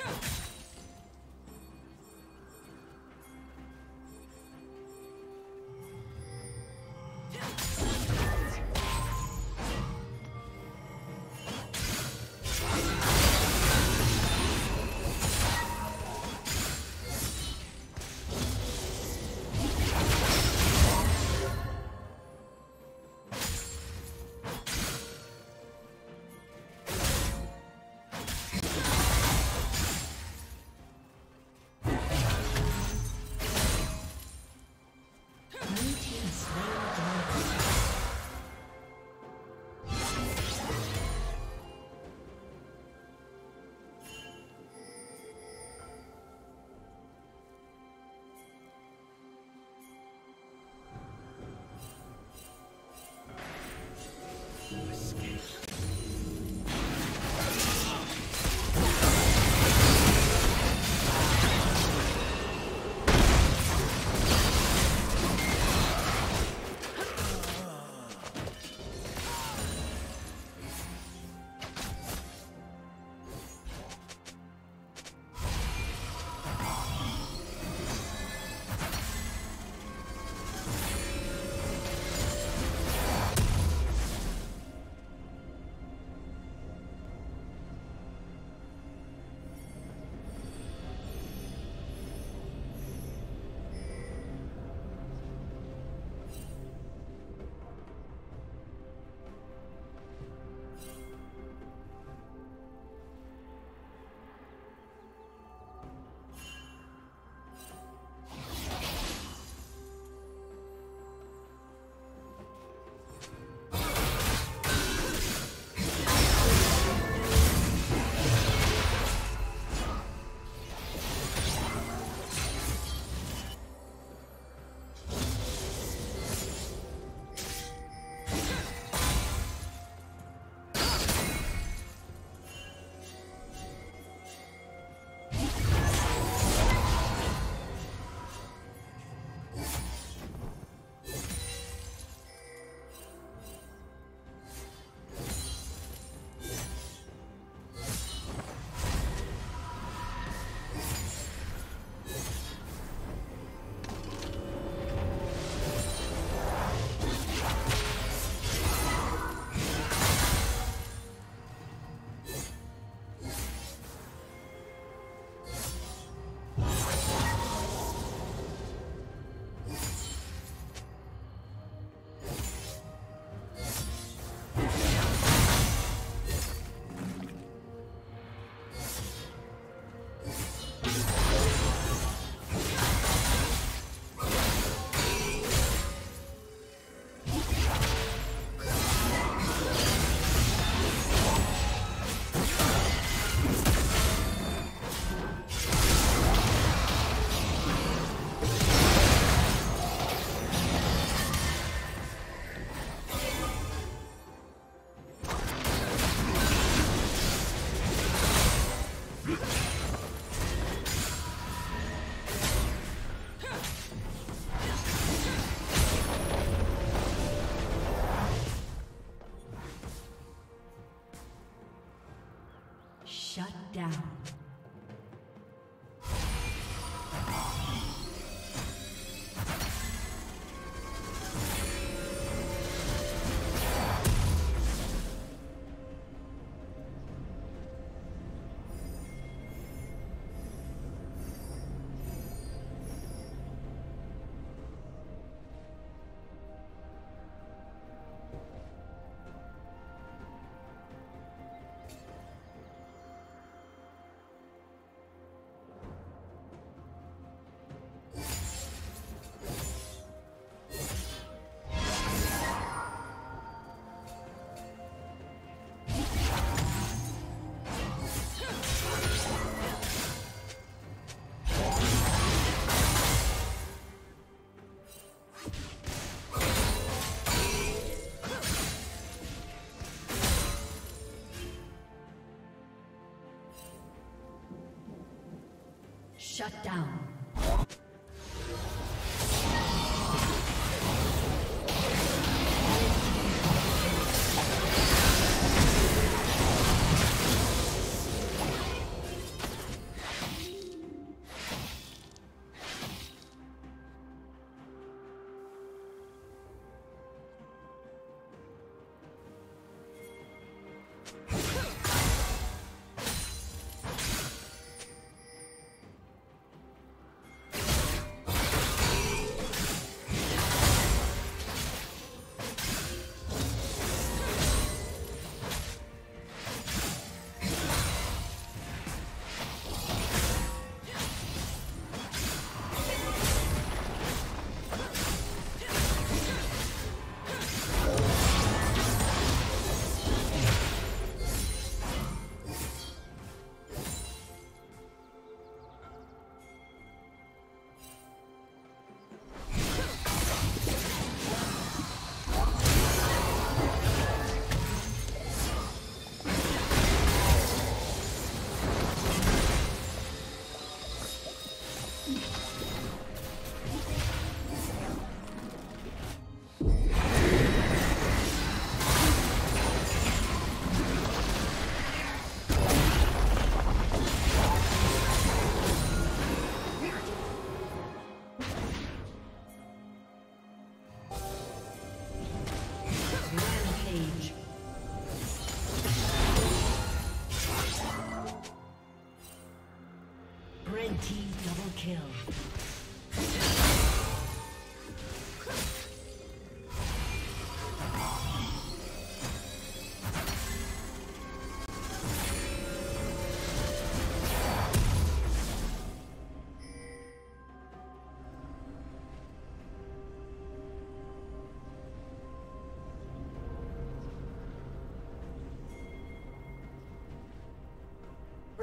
Huh! down. Shut down.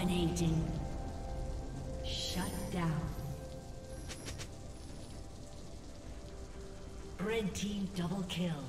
Dominating. Shut down. Red team double kill.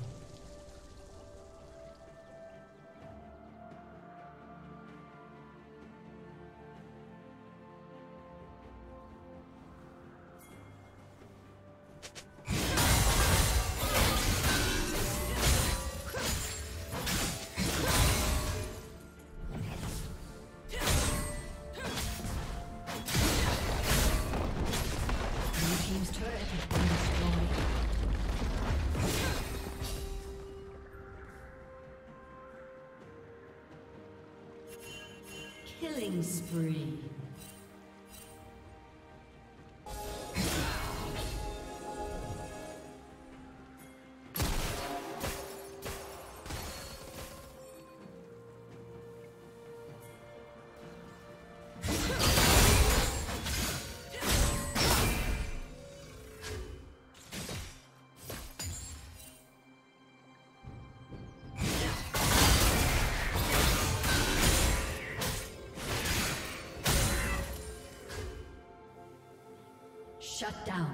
Killing spree. Shut down.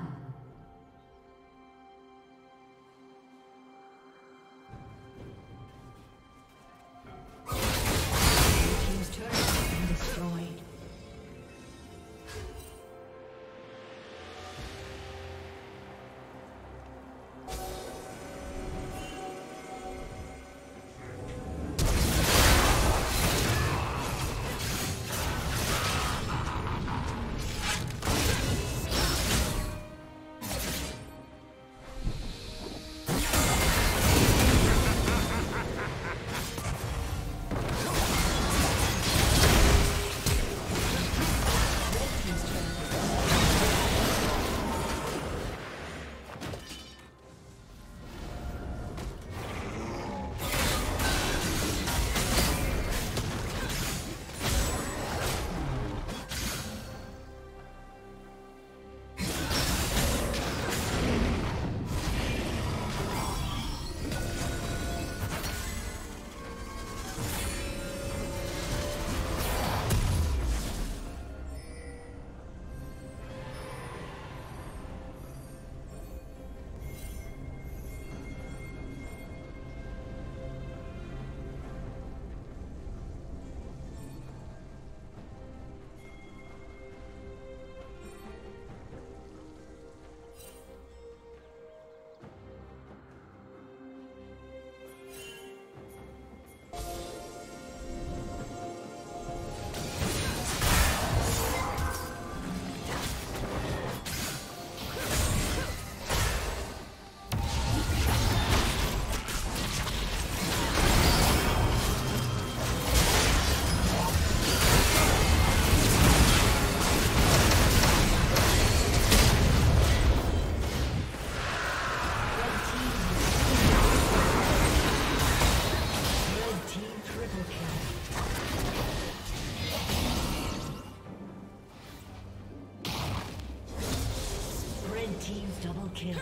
Kill.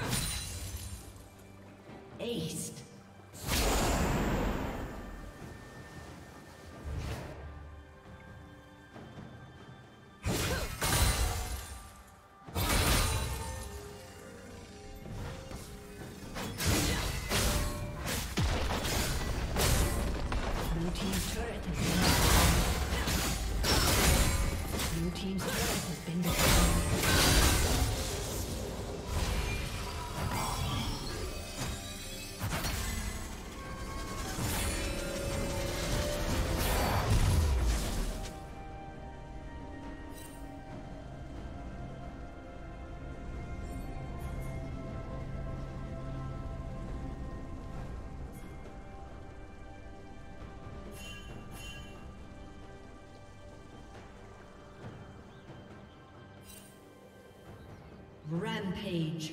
Aced. Rampage.